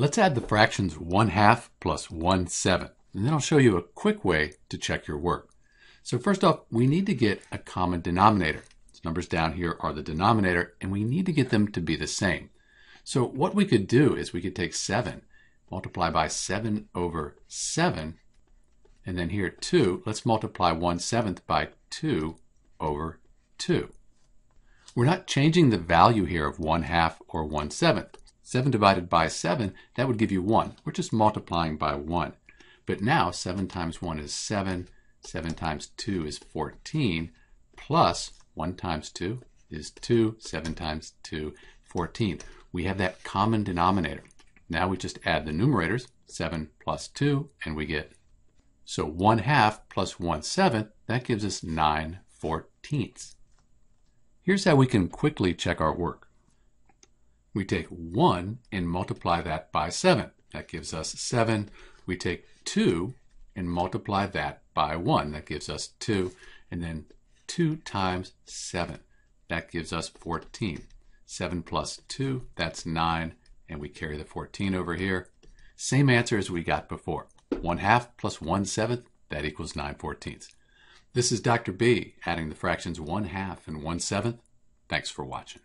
Let's add the fractions 1 half plus 1 seventh, and then I'll show you a quick way to check your work. So first off, we need to get a common denominator. These numbers down here are the denominator, and we need to get them to be the same. So what we could do is we could take 7, multiply by 7 over 7, and then here 2, let's multiply 1 seventh by 2 over 2. We're not changing the value here of 1 half or 1 seventh. 7 divided by 7, that would give you 1. We're just multiplying by 1. But now 7 times 1 is 7, 7 times 2 is 14, plus 1 times 2 is 2, 7 times 2, 14. We have that common denominator. Now we just add the numerators, 7 plus 2, and we get so 1 half plus 1 seventh, that gives us 9 fourteenths. Here's how we can quickly check our work. We take 1 and multiply that by 7. That gives us 7. We take 2 and multiply that by 1. That gives us 2. And then 2 times 7. That gives us 14. 7 plus 2, that's 9. And we carry the 14 over here. Same answer as we got before. 1 half plus 1 seventh, that equals 9 fourteenths. This is Dr. B adding the fractions 1 half and 1 seventh. Thanks for watching.